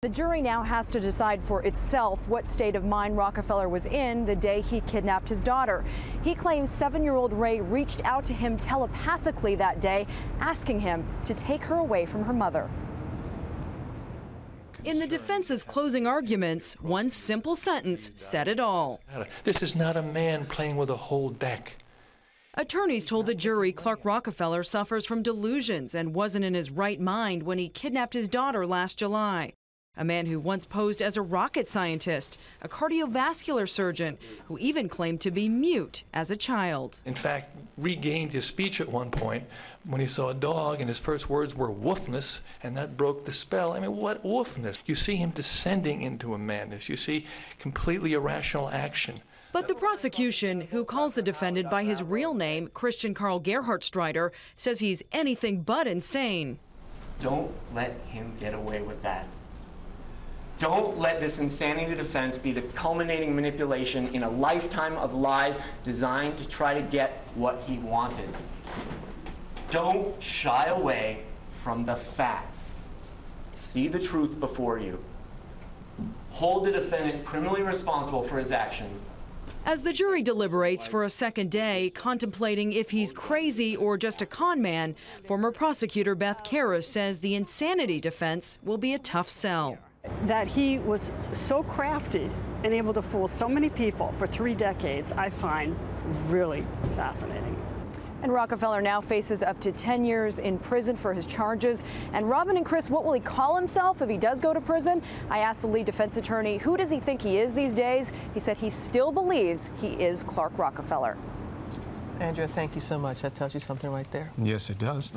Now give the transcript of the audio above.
The jury now has to decide for itself what state of mind Rockefeller was in the day he kidnapped his daughter. He claims seven year old Reigh reached out to him telepathically that day, asking him to take her away from her mother. In the defense's closing arguments, one simple sentence said it all. This is not a man playing with a whole deck. Attorneys told the jury Clark Rockefeller suffers from delusions and wasn't in his right mind when he kidnapped his daughter last July. A man who once posed as a rocket scientist, a cardiovascular surgeon, who even claimed to be mute as a child. In fact, regained his speech at one point when he saw a dog, and his first words were woofness, and that broke the spell. I mean, what woofness? You see him descending into a madness. You see completely irrational action. But the prosecution, who calls the defendant by his real name, Christian Karl Gerhartsreiter, says he's anything but insane. Don't let him get away with that. Don't let this insanity defense be the culminating manipulation in a lifetime of lies designed to try to get what he wanted. Don't shy away from the facts. See the truth before you. Hold the defendant criminally responsible for his actions. As the jury deliberates for a second day, contemplating if he's crazy or just a con man, former prosecutor Beth Karas says the insanity defense will be a tough sell that he was so crafty and able to fool so many people for three decades, I find really fascinating. And Rockefeller now faces up to 10 years in prison for his charges. And Robin and Chris, what will he call himself if he does go to prison? I asked the lead defense attorney, who does he think he is these days? He said he still believes he is Clark Rockefeller. Andrea, thank you so much. That tells you something right there. Yes, it does.